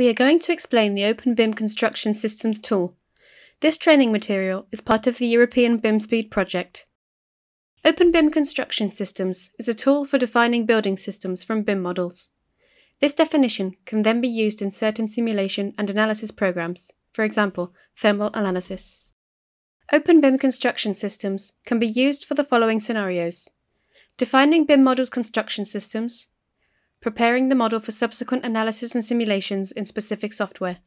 We are going to explain the Open BIM Construction Systems tool. This training material is part of the European BIM Speed project. Open BIM Construction Systems is a tool for defining building systems from BIM models. This definition can then be used in certain simulation and analysis programs, for example, thermal analysis. Open BIM construction systems can be used for the following scenarios defining BIM models construction systems, preparing the model for subsequent analysis and simulations in specific software.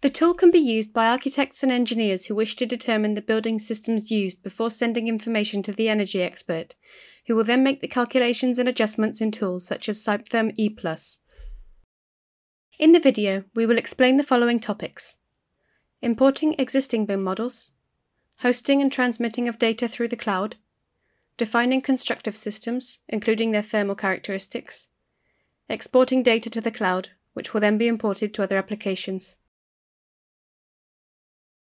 The tool can be used by architects and engineers who wish to determine the building systems used before sending information to the energy expert, who will then make the calculations and adjustments in tools such as CYPETHERM E+. In the video, we will explain the following topics. Importing existing BIM models, hosting and transmitting of data through the cloud, defining constructive systems, including their thermal characteristics, exporting data to the cloud, which will then be imported to other applications.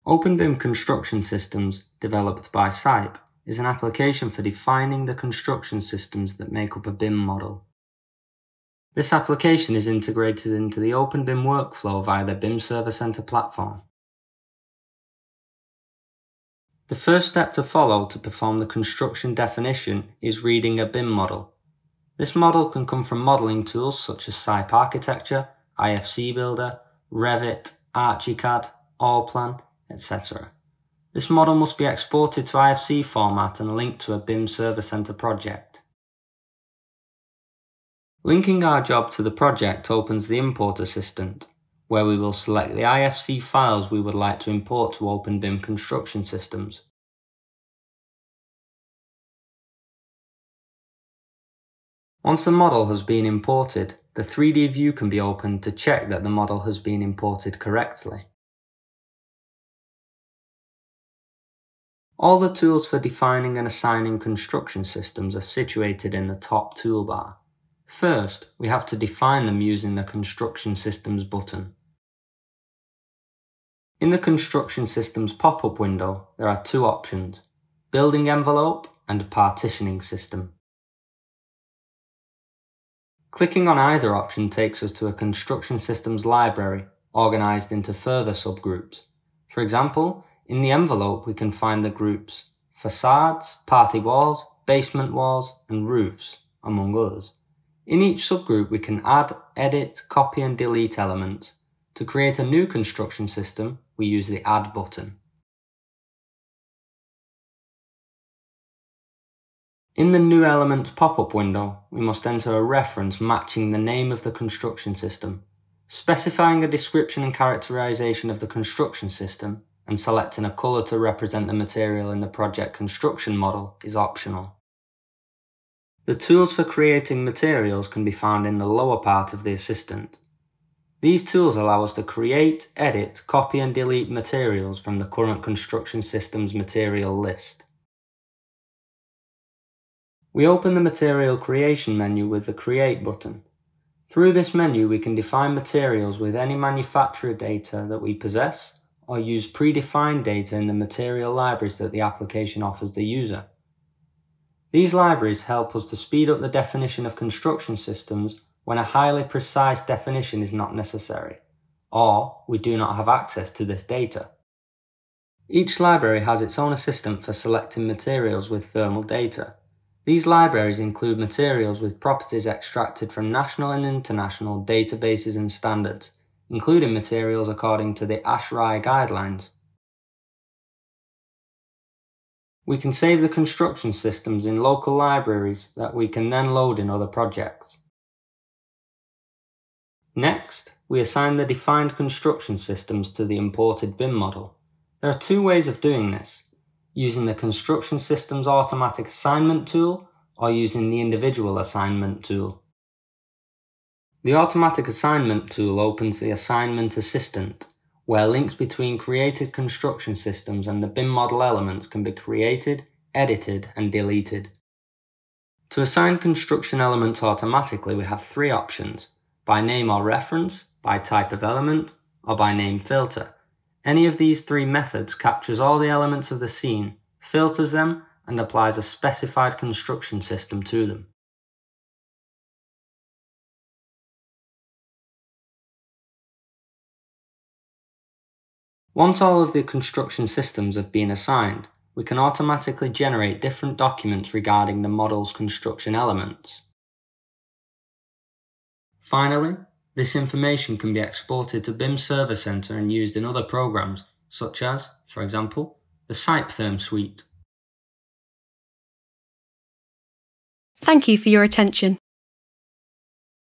OpenBIM Construction Systems, developed by CYPE, is an application for defining the construction systems that make up a BIM model. This application is integrated into the OpenBIM workflow via the BIM Server Center platform. The first step to follow to perform the construction definition is reading a BIM model. This model can come from modelling tools such as CYPE Architecture, IFC Builder, Revit, Archicad, Allplan, etc. This model must be exported to IFC format and linked to a BIM Server Center project. Linking our job to the project opens the Import Assistant, where we will select the IFC files we would like to import to OpenBIM construction systems. Once the model has been imported, the 3D view can be opened to check that the model has been imported correctly. All the tools for defining and assigning construction systems are situated in the top toolbar. First, we have to define them using the Construction Systems button. In the Construction Systems pop-up window, there are two options, Building Envelope and Partitioning System. Clicking on either option takes us to a construction systems library organized into further subgroups. For example, in the envelope we can find the groups facades, party walls, basement walls, and roofs, among others. In each subgroup we can add, edit, copy and delete elements. To create a new construction system, we use the Add button. In the New Elements pop-up window, we must enter a reference matching the name of the construction system, specifying a description and characterization of the construction system, and selecting a colour to represent the material in the project construction model is optional. The tools for creating materials can be found in the lower part of the assistant. These tools allow us to create, edit, copy and delete materials from the current construction system's material list. We open the Material Creation menu with the Create button. Through this menu we can define materials with any manufacturer data that we possess or use predefined data in the material libraries that the application offers the user. These libraries help us to speed up the definition of construction systems when a highly precise definition is not necessary, or we do not have access to this data. Each library has its own assistant for selecting materials with thermal data. These libraries include materials with properties extracted from national and international databases and standards, including materials according to the ASHRAE guidelines. We can save the construction systems in local libraries that we can then load in other projects. Next, we assign the defined construction systems to the imported BIM model. There are two ways of doing this using the Construction Systems Automatic Assignment tool or using the Individual Assignment tool. The Automatic Assignment tool opens the Assignment Assistant, where links between created construction systems and the BIM model elements can be created, edited, and deleted. To assign construction elements automatically, we have three options by name or reference, by type of element, or by name filter. Any of these three methods captures all the elements of the scene, filters them, and applies a specified construction system to them. Once all of the construction systems have been assigned, we can automatically generate different documents regarding the model's construction elements. Finally, this information can be exported to BIM Server Center and used in other programs, such as, for example, the CYPETHERM suite. Thank you for your attention.